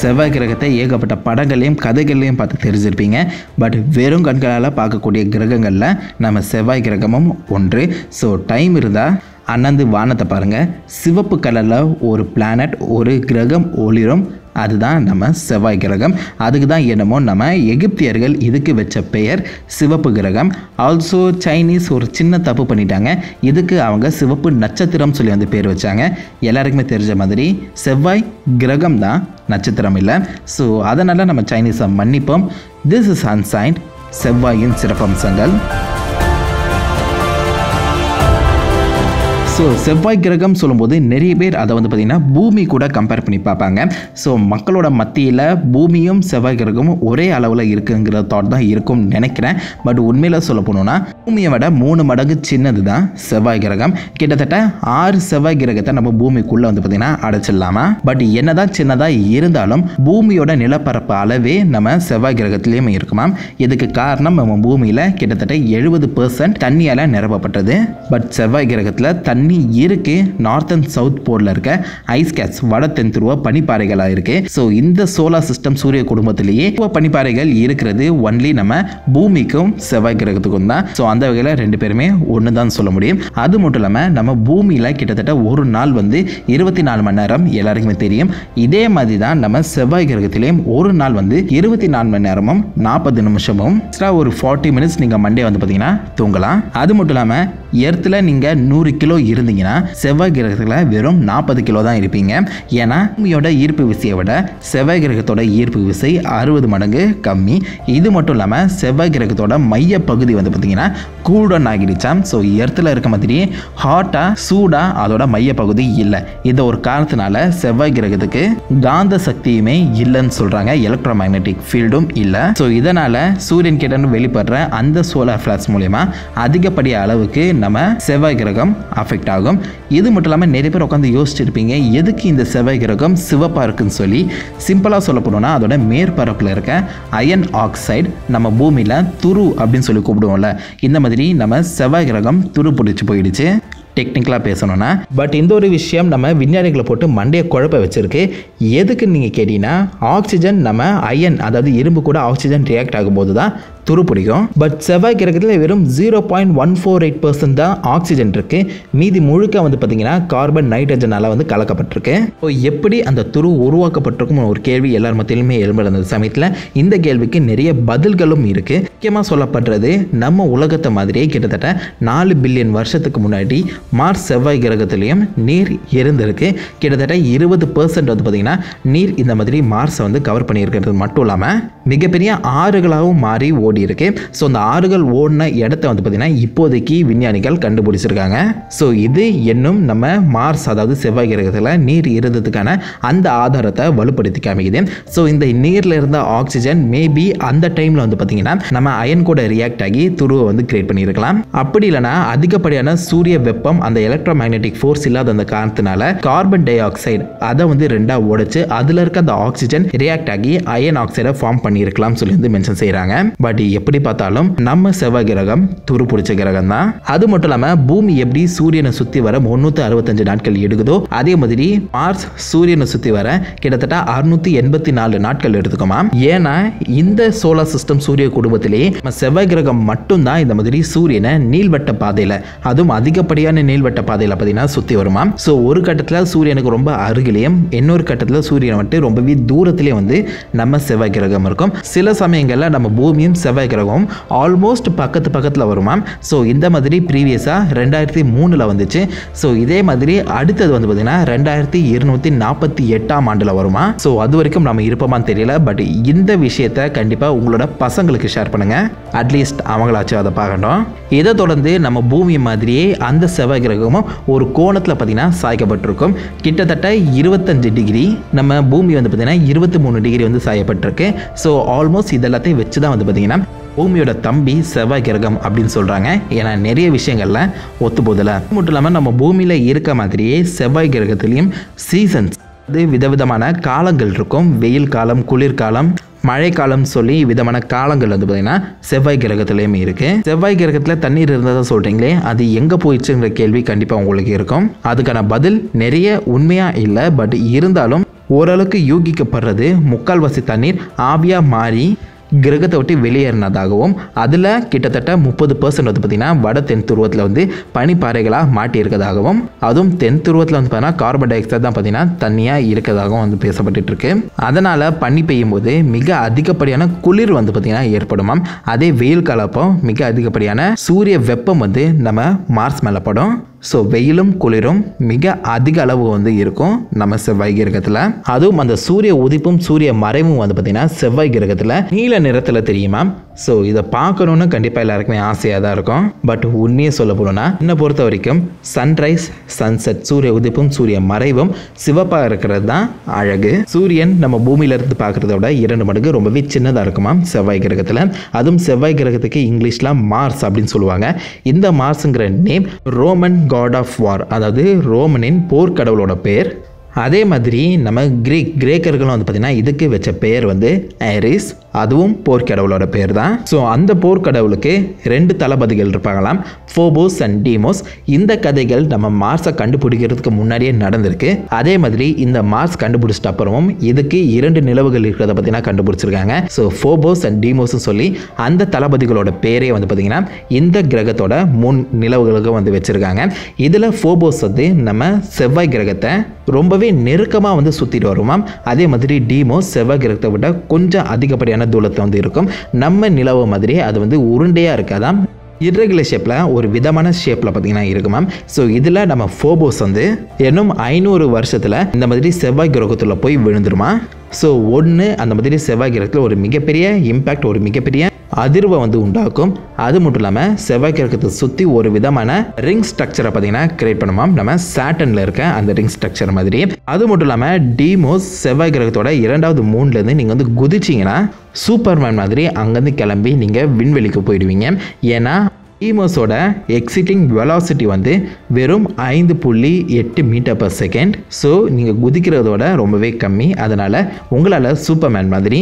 செவ்வாய் கிரகத்தை ஏகப்பட்ட படங்கள்லையும் கதைகள்லையும் பார்த்து தெரிஞ்சிருப்பீங்க. பட் வெறும் கண்களால் பார்க்கக்கூடிய கிரகங்களில் நம்ம செவ்வாய் கிரகமும் ஒன்று. ஸோ டைம் இருந்தால் அண்ணந்து வானத்தை பாருங்கள் சிவப்பு கலரில் ஒரு பிளானட் ஒரு கிரகம் ஒளிரும். அதுதான் நம்ம செவ்வாய் கிரகம். அதுக்கு தான் என்னமோ நம்ம எகிப்தியர்கள் இதுக்கு வச்ச பெயர் சிவப்பு கிரகம். ஆல்சோ சைனீஸ் ஒரு சின்ன தப்பு பண்ணிட்டாங்க. இதுக்கு அவங்க சிவப்பு நட்சத்திரம் சொல்லி வந்து பேர் வச்சாங்க. எல்லாருக்குமே தெரிஞ்ச மாதிரி செவ்வாய் கிரகம் தான் நட்சத்திரம் இல்லை. ஸோ அதனால் நம்ம சைனீஸை மன்னிப்போம். திஸ் இஸ் அன்சைன்ட் செவ்வாயின் சிறப்பம்சங்கள். ஸோ செவ்வாய் கிரகம் சொல்லும்போது நிறைய பேர் அதை வந்து பார்த்திங்கன்னா பூமி கூட கம்பேர் பண்ணி பார்ப்பாங்க. ஸோ மக்களோட மத்தியில் பூமியும் செவ்வாய் கிரகமும் ஒரே அளவில் இருக்குங்கிற தாட் தான் இருக்கும்னு நினைக்கிறேன். பட் உண்மையில் சொல்ல போனோம்னா பூமியை விட மூணு மடங்கு சின்னது தான் செவ்வாய் கிரகம். கிட்டத்தட்ட ஆறு செவ்வாய் கிரகத்தை நம்ம பூமிக்குள்ளே வந்து பார்த்திங்கன்னா அடைச்சிடலாமா? பட் என்னதான் சின்னதாக இருந்தாலும் பூமியோட நிலப்பரப்பு அளவே நம்ம செவ்வாய் கிரகத்திலையும் இருக்குமாம் இதுக்கு காரணம் நம்ம பூமியில் கிட்டத்தட்ட எழுபது பர்சன்ட் தண்ணியால் நிரப்பப்பட்டது. பட் செவ்வாய் கிரகத்தில் தண்ணி இருக்கு நார்த் அண்ட் சவுத் போர்டில் இருக்க. ஐஸ் கேட்ஸ் வட தென் துருவ பனிப்பாறைகளாக இருக்கு. ஸோ இந்த சோலார் சிஸ்டம் சூரிய குடும்பத்திலேயே பனிப்பாறைகள் இருக்கிறது. ஒன்லி நம்ம பூமிக்கும் செவ்வாய் கிரகத்துக்கும் தான். ஸோ அந்த வகையில் ரெண்டு பேருமே ஒன்று தான் சொல்ல முடியும். அது மட்டும் இல்லாமல் நம்ம பூமியில் கிட்டத்தட்ட ஒரு நாள் வந்து இருபத்தி நாலு மணி நேரம் எல்லாருக்குமே தெரியும். இதே மாதிரி தான் நம்ம செவ்வாய் கிரகத்திலேயும் ஒரு நாள் வந்து இருபத்தி நாலு மணி நேரமும் நாற்பது நிமிஷமும் எக்ஸ்ட்ரா ஒரு ஃபார்ட்டி மினிட்ஸ் நீங்கள் மண்டே வந்து பார்த்தீங்கன்னா தூங்கலாம். அது மட்டும் இல்லாமல் எர்த்தில் நீங்கள் நூறு கிலோ இருந்தீங்கன்னா செவ்வாய் கிரகத்தில் வெறும் நாற்பது கிலோ தான் இருப்பீங்க. ஏன்னா பூமியோட ஈர்ப்பு விசையை விட செவ்வாய் கிரகத்தோட ஈர்ப்பு விசை அறுபது மடங்கு கம்மி. இது மட்டும் இல்லாமல் செவ்வாய் கிரகத்தோட மைய பகுதி வந்து பார்த்தீங்கன்னா கூடன் ஆகிடுச்சாம் ஸோ எர்த்தில் இருக்க மாதிரி ஹாட்டாக சூடாக அதோட மையப்பகுதி இல்லை. இந்த ஒரு காரணத்தினால செவ்வாய் கிரகத்துக்கு காந்த சக்தியுமே இல்லைன்னு சொல்கிறாங்க எலக்ட்ரோ மேக்னெட்டிக் ஃபீல்டும் இல்லை. ஸோ இதனால் சூரியன் கிட்ட வெளிப்படுற அந்த சோலார் ஃப்ளாஷ் மூலயமா அதிகப்படிய அளவுக்கு நம்ம செவ்வாய் கிரகம் அஃபெக்ட் ஆகும். இது மட்டும் இல்லாமல் நிறைய பேர் உட்காந்து யோசிச்சிருப்பீங்க. எதுக்கு இந்த செவ்வாய் கிரகம் சிவப்பாக இருக்குன்னு சொல்லி? சிம்பிளாக சொல்ல போனோம்னா அதோட மேற்பரப்பில் இருக்க அயன் ஆக்சைடு நம்ம பூமியில் துரு அப்படின்னு சொல்லி கூப்பிடுவோம்ல. இந்த மாதிரி நம்ம செவ்வாய் கிரகம் துரு பிடிச்சி போயிடுச்சு. டெக்னிக்கலாக பேசணும்னா பட் இந்த ஒரு விஷயம் நம்ம விஞ்ஞானிகளை போட்டு மண்டையை குழப்ப வச்சிருக்கு. எதுக்குன்னு நீங்கள் கேட்டிங்கன்னா ஆக்சிஜன் நம்ம அயன் அதாவது இரும்பு கூட ஆக்சிஜன் ரியாக்ட் ஆகும்போது தான் துரு பிடிக்கும். பட் செவ்வாய் கிரகத்தில் வெறும் zero point one four eight percent தான் ஆக்சிஜன் இருக்கு. மீதி முழுக்க வந்து பார்த்தீங்கன்னா கார்பன் நைட்ரஜனால் வந்து கலக்கப்பட்டிருக்கு. இப்போ எப்படி அந்த துரு உருவாக்கப்பட்டிருக்கும் ஒரு கேள்வி எல்லார் மத்தியிலுமே எழும்புற சமயத்தில். இந்த கேள்விக்கு நிறைய பதில்களும் இருக்கு. முக்கியமாக சொல்லப்படுறது நம்ம உலகத்தை மாதிரியே கிட்டத்தட்ட நாலு பில்லியன் வருஷத்துக்கு முன்னாடி மார்ஸ் செவ்வாய் கிரகத்திலையும் நீர் இருந்திருக்கு. கிட்டத்தட்ட இருபது பர்சன்ட் வந்து பார்த்தீங்கன்னா நீர் இந்த மாதிரி மார்ஸை வந்து கவர் பண்ணியிருக்கிறது மட்டும் இல்லாமல் மிகப்பெரிய ஆறுகளாகவும் மாறி ஓடி இருக்கு. ஸோ அந்த ஆறுகள் ஓடின இடத்த வந்து பார்த்தீங்கன்னா இப்போதைக்கு விஞ்ஞானிகள் கண்டுபிடிச்சிருக்காங்க. ஸோ இது இன்னும் நம்ம மார்ஸ் அதாவது செவ்வாய் கிரகத்தில் நீர் இருந்ததுக்கான அந்த ஆதாரத்தை வலுப்படுத்தி காமிக்குது. ஸோ இந்த நீரில் இருந்த ஆக்சிஜன் மேபி அந்த டைமில் வந்து பார்த்தீங்கன்னா நம்ம அயன் கூட ரியாக்ட் ஆகி துருவை வந்து கிரியேட் பண்ணியிருக்கலாம். அப்படி இல்லைனா அதிகப்படியான சூரிய வெப்பம் அந்த எலக்ட்ரோ மேக்னெட்டிக் ஃபோர்ஸ் இல்லாத அந்த காரணத்தினால கார்பன் டை ஆக்சைடு அதை வந்து ரெண்டாக உடைச்சு அதில் இருக்க அந்த ஆக்சிஜன் ரியாக்ட் ஆகி அயன் ஆக்சைடை ஃபார்ம் பண்ணி பண்ணியிருக்கலாம் சொல்லி வந்து மென்ஷன் செய்கிறாங்க பட் எப்படி பார்த்தாலும் நம்ம செவ்வாய் கிரகம் துரு பிடிச்ச கிரகம் தான். அது மட்டும் இல்லாமல் பூமி எப்படி சூரியனை சுற்றி வர முந்நூற்றி அறுபத்தஞ்சு நாட்கள் எடுக்குதோ அதே மாதிரி மார்ஸ் சூரியனை சுற்றி வர கிட்டத்தட்ட அறுநூத்தி எண்பத்தி நாலு நாட்கள் எடுத்துக்குமா ஏன்னா இந்த சோலார் சிஸ்டம் சூரிய குடும்பத்திலேயே நம்ம செவ்வாய் கிரகம் மட்டும்தான் இந்த மாதிரி சூரியனை நீள்வட்ட பாதையில் அதுவும் அதிகப்படியான நீள்வட்ட பாதையில் பார்த்தீங்கன்னா சுற்றி வருமா ஸோ ஒரு கட்டத்தில் சூரியனுக்கு ரொம்ப அருகிலையும் இன்னொரு கட்டத்தில் சூரியனை வந்துட்டு ரொம்பவே தூரத்திலே வந்து நம்ம செவ்வாய் கிரகம் இருக்கும். சில சமயங்களில் நம்ம பூமியும் செவ்வாய் கிரகம் ஆல்மோஸ்ட் பக்கத்து பக்கத்தில் வருமா ஸோ இந்த மாதிரி ப்ரீவியஸாக ரெண்டாயிரத்தி மூணில் வந்துச்சு. ஸோ இதே மாதிரி அடுத்தது வந்து பார்த்தீங்கன்னா ரெண்டாயிரத்தி இருநூத்தி நாற்பத்தி எட்டாம் ஆண்டில் வருமா ஸோ அது வரைக்கும் நம்ம இருப்போமான்னு தெரியல. பட் இந்த விஷயத்தை கண்டிப்பாக உங்களோட பசங்களுக்கு ஷேர் பண்ணுங்க. அட்லீஸ்ட் அவங்களாச்சும் அதை பார்க்கட்டும். இதை தொடர்ந்து நம்ம பூமி மாதிரியே அந்த செவ்வாய் கிரகமும் ஒரு கோணத்தில் பார்த்தீங்கன்னா சாய்க்கப்பட்டிருக்கும். கிட்டத்தட்ட இருபத்தஞ்சு டிகிரி நம்ம பூமி வந்து பார்த்தீங்கன்னா இருபத்தி மூணு டிகிரி வந்து சாயப்பட்டிருக்கு. ஸோ ஆல்மோஸ்ட் இதெல்லாத்தையும் வச்சு தான் வந்து பார்த்தீங்கன்னா பூமியோட தம்பி செவ்வாய் கிரகம் அப்படின்னு சொல்கிறாங்க ஏன்னா நிறைய விஷயங்களில் ஒத்து போதில் மட்டும் இல்லாமல் நம்ம பூமியில் இருக்க மாதிரியே செவ்வாய் கிரகத்துலேயும் சீசன்ஸ் அது விதவிதமான காலங்கள் இருக்கும். வெயில் காலம் குளிர்காலம் மழைக்காலம் சொல்லி விதமான காலங்கள் வந்து பார்த்தீங்கன்னா செவ்வாய் கிரகத்திலையுமே இருக்குது செவ்வாய் கிரகத்தில் தண்ணீர் இருந்ததா சொல்கிறீங்களே அது எங்கே போயிடுச்சுங்கிற கேள்வி கண்டிப்பாக உங்களுக்கு இருக்கும். அதுக்கான பதில் நிறைய உண்மையாக இல்லை பட் இருந்தாலும் ஓரளவுக்கு யூகிக்கப்படுறது முக்கால்வாசி தண்ணீர் ஆவியாக மாறி கிரகத்தை விட்டு வெளியேறினதாகவும் அதில் கிட்டத்தட்ட முப்பது பர்சன்ட் வந்து பார்த்திங்கன்னா வட தென் துருவத்தில் வந்து பனிப்பாறைகளாக மாட்டியிருக்கதாகவும் அதுவும் தென் துருவத்தில் வந்து பார்த்தீங்கன்னா கார்பன் டை ஆக்சைடு தான் பார்த்தீங்கன்னா தண்ணியாக இருக்கதாகவும் வந்து பேசப்பட்டுட்டு இருக்கு அதனால் பனி பெய்யும் போது மிக அதிகப்படியான குளிர் வந்து பார்த்திங்கன்னா ஏற்படுமாம் அதே வெயில் காலப்போ மிக அதிகப்படியான சூரிய வெப்பம் வந்து நம்ம மார்ஸ் மேலே படும். ஸோ வெயிலும் குளிரும் மிக அதிக அளவு வந்து இருக்கும் நம்ம செவ்வாய் கிரகத்தில். அதுவும் அந்த சூரிய உதிப்பும் சூரிய மறைவும் வந்து பார்த்திங்கன்னா செவ்வாய் கிரகத்தில் நீல நிறத்தில் தெரியுமா ஸோ இதை பார்க்கணுன்னு கண்டிப்பாக எல்லாருக்குமே ஆசையாக தான் இருக்கும். பட் உண்மையை சொல்ல போனோம்னா என்னை பொறுத்த வரைக்கும் சன்ரைஸ் சன்செட் சூரிய உதிப்பும் சூரிய மறைவும் சிவப்பாக இருக்கிறது தான் அழகு. சூரியன் நம்ம பூமியிலிருந்து பார்க்குறத விட இரண்டு மடங்கு ரொம்பவே சின்னதாக இருக்குமா செவ்வாய் கிரகத்தில். அதுவும் செவ்வாய் கிரகத்துக்கு இங்கிலீஷில் மார்ஸ் அப்படின்னு சொல்லுவாங்க. இந்த மார்ஸுங்கிற name Roman god of war அதாவது ரோமனின் போர்க்கடவுளோட பேர். அதே மாதிரி நம்ம கிரீக் கிரேக்கர்களும் வந்து பார்த்திங்கன்னா இதுக்கு வச்ச பெயர் வந்து ஏரிஸ் அதுவும் போர்க்கடவுளோட பேர் தான் ஸோ அந்த போர்க்கடவுளுக்கு ரெண்டு தளபதிகள் இருப்பாங்களாம். ஃபோபோஸ் அண்ட் டீமோஸ் இந்த கதைகள் நம்ம மார்ஸை கண்டுபிடிக்கிறதுக்கு முன்னாடியே நடந்திருக்கு. அதே மாதிரி இந்த மார்ஸ் கண்டுபிடிச்சிட்ட அப்புறமும் இதுக்கு இரண்டு நிலவுகள் இருக்கிறத பற்றினா கண்டுபிடிச்சிருக்காங்க. ஸோ ஃபோபோஸ் அண்ட் டீமோஸ்னு சொல்லி அந்த தளபதிகளோட பேரே வந்து பார்த்திங்கன்னா இந்த கிரகத்தோட மூணு நிலவுகளுக்கு வந்து வச்சுருக்காங்க. இதில் ஃபோபோஸ் வந்து நம்ம செவ்வாய் கிரகத்தை ரொம்பவே நெருக்கமாக வந்து சுற்றிட்டு வருவோம் அதே மாதிரி டீமோஸ் செவ்வாய் கிரகத்தை விட கொஞ்சம் அதிகப்படியான தூளத்தில் வந்து இருக்கும். நம்ம நிலவு மாதிரி அது வந்து உருண்டையாக இருக்காதாம். இர்ரெகுலர் ஷேப்பில் ஒரு விதமான ஷேப்பில் பார்த்தீங்கன்னா இருக்குமாம் ஸோ இதில் நம்ம ஃபோபோஸ் வந்து இன்னும் ஐநூறு வருஷத்தில் இந்த மாதிரி செவ்வாய் கிரகத்தில் போய் விழுந்துருமா? ஸோ ஒன்று அந்த மாதிரி செவ்வாய் கிரகத்தில் ஒரு மிகப்பெரிய இம்பேக்ட் ஒரு மிகப்பெரிய அதிர்வை வந்து உண்டாக்கும். அது மட்டும் இல்லாமல் செவ்வாய் கிரகத்தை சுற்றி ஒரு விதமான ரிங் ஸ்ட்ரக்சரை பார்த்தீங்கன்னா கிரியேட் பண்ணுவோம் நம்ம சாட்டனில் இருக்க அந்த ரிங் ஸ்ட்ரக்சர் மாதிரி. அது மட்டும் இல்லாமல் டீமோஸ் செவ்வாய் கிரகத்தோட இரண்டாவது மூணுலேருந்து நீங்கள் வந்து குதிச்சிங்கன்னா சூப்பர்மேன் மாதிரி அங்கேருந்து கிளம்பி நீங்கள் விண்வெளிக்கு போயிடுவீங்க. ஏன்னா ஈமோஸோட எக்ஸிட்டிங் வெலாசிட்டி வந்து வெறும் ஐந்து புள்ளி எட்டு மீட்டர் பர் செகண்ட் ஸோ நீங்கள் குதிக்கிறதோட ரொம்பவே கம்மி. அதனால் உங்களால் சூப்பர்மேன் மாதிரி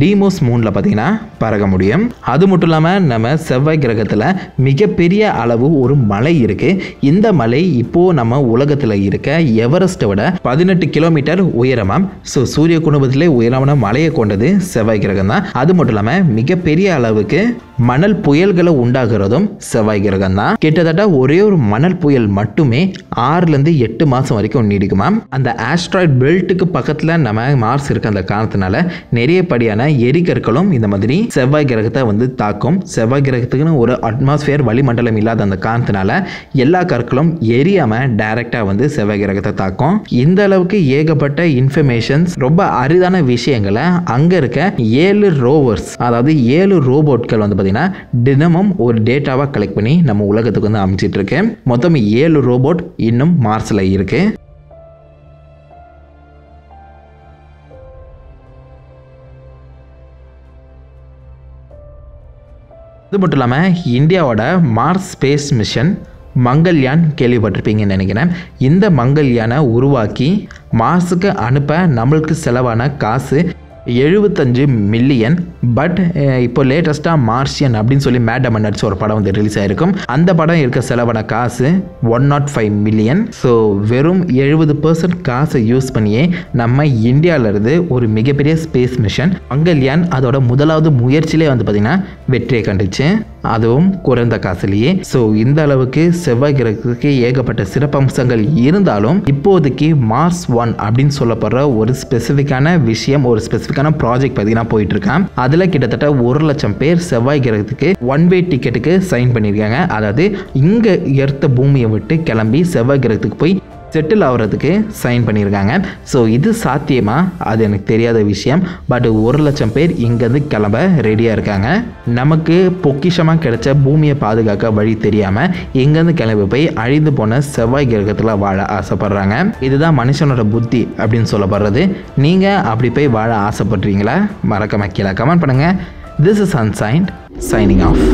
டீமோஸ் மூனில் பார்த்தீங்கன்னா பறக்க முடியும். அது மட்டும் இல்லாமல் நம்ம செவ்வாய் கிரகத்தில் மிகப்பெரிய அளவு ஒரு மலை இருக்குது இந்த மலை இப்போது நம்ம உலகத்தில் இருக்க எவரெஸ்ட்டை விட பதினெட்டு கிலோமீட்டர் உயரமாம் ஸோ சூரிய குடும்பத்திலே உயரமான மலையை கொண்டது செவ்வாய் கிரகம் தான். அது மட்டும் இல்லாமல் மிகப்பெரிய அளவுக்கு மணல் புயல்களை உண்டாகிறதும் செவ்வாய் கிரகம் தான். கிட்டத்தட்ட ஒரே ஒரு மணல் புயல் மட்டுமே ஆறுலேருந்து எட்டு மாதம் வரைக்கும் நீடிக்குமாம் அந்த ஆஸ்ட்ராய்ட் பெல்ட்டுக்கு பக்கத்தில் நம்ம மார்ஸ் இருக்க அந்த காரணத்தினால நிறைய படியான எரிகற்களும் இந்த மாதிரி செவ்வாய் கிரகத்தை வந்து தாக்கும். செவ்வாய் கிரகத்துக்குன்னு ஒரு அட்மாஸ்பியர் வளிமண்டலம் இல்லாத அந்த காரணத்தினால எல்லா கற்களும் எரியாமல் டைரக்டா வந்து செவ்வாய் கிரகத்தை தாக்கும். இந்த அளவுக்கு ஏகப்பட்ட இன்ஃபர்மேஷன்ஸ் ரொம்ப அரிதான விஷயங்களை அங்கே இருக்க ஏழு ரோவர்ஸ் அதாவது ஏழு ரோபோட்கள் வந்து பார்த்தீங்கன்னா தினமும் ஒரு டேட்டாவாக கலெக்ட் பண்ணி நம்ம உலகத்துக்கு வந்து அமைச்சிட்டு இருக்கு. மொத்தம் ஏழு ரோபோட் இன்னும் மார்ஸில் இருக்குது இது மட்டும் இல்லாமல் இந்தியாவோட மார்ஸ் ஸ்பேஸ் மிஷன் மங்கள்யான் கேள்விப்பட்டிருப்பீங்கன்னு நினைக்கிறேன். இந்த மங்கள்யானை உருவாக்கி மார்ஸுக்கு அனுப்ப நம்மளுக்கு செலவான காசு எழுபத்தஞ்சு மில்லியன் பட் இப்போ லேட்டஸ்ட்டாக மார்ஷியன் அப்படின்னு சொல்லி மேடம் நடிச்ச ஒரு படம் வந்து ரிலீஸ் ஆயிருக்கும். அந்த படம் இருக்க செலவான காசு one naught five million so வெறும் எழுபது பர்சன்ட் காசை யூஸ் பண்ணியே நம்ம இந்தியாவிலேருந்து ஒரு மிகப்பெரிய ஸ்பேஸ் மிஷன் மங்கல்யான் அதோட முதலாவது முயற்சியிலே வந்து பார்த்திங்கன்னா வெற்றியை கண்டுச்சு. அதுவும் குறைந்த காசுலேயே. ஸோ இந்த அளவுக்கு செவ்வாய் கிரகத்துக்கு ஏகப்பட்ட சிறப்பம்சங்கள் இருந்தாலும் இப்போதைக்கு மார்ஸ் ஒன் அப்படின்னு சொல்லப்படுற ஒரு ஸ்பெசிஃபிக்கான விஷயம் ஒரு மாதத்துக்கான ப்ராஜெக்ட் பார்த்தீங்கன்னா போயிட்டுருக்கான். அதில் கிட்டத்தட்ட ஒரு லட்சம் பேர் செவ்வாய் கிரகத்துக்கு ஒன் வே டிக்கெட்டுக்கு சைன் பண்ணியிருக்காங்க. அதாவது இங்கே எர்த்த பூமியை விட்டு கிளம்பி செவ்வாய் கிரகத்துக்கு போய் செட்டில் ஆகிறதுக்கு சைன் பண்ணியிருக்காங்க ஸோ இது சாத்தியமா? அது எனக்கு தெரியாத விஷயம். பட் ஒரு லட்சம் பேர் இங்கேருந்து கிளம்ப ரெடியாக இருக்காங்க. நமக்கு பொக்கிஷமாக கிடைச்ச பூமியை பாதுகாக்க வழி தெரியாமல் இங்கேருந்து கிளம்பி போய் அழிந்து போன செவ்வாய் கிரகத்தில் வாழ ஆசைப்படுறாங்க. இதுதான் மனுஷனோட புத்தி அப்படின்னு சொல்லப்படுறது. நீங்கள் அப்படி போய் வாழ ஆசைப்படுறீங்களா? மறக்காம கீழே கமெண்ட் பண்ணுங்கள் this is ancient signing of